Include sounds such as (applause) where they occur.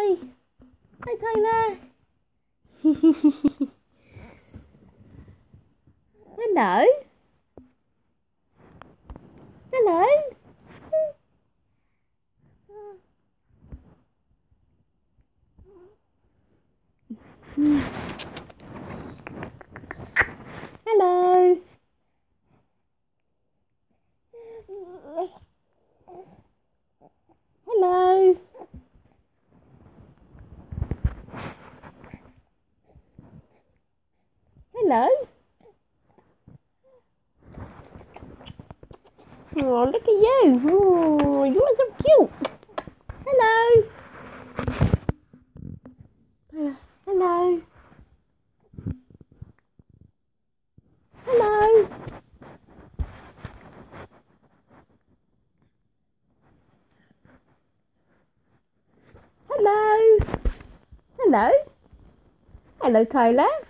Hi. Hi. (laughs) Hello. Hello. Hello. Hello. Hello. Oh, look at you. Oh, you are so cute. Hello. Hello. Hello. Hello. Hello. Hello, Tyler.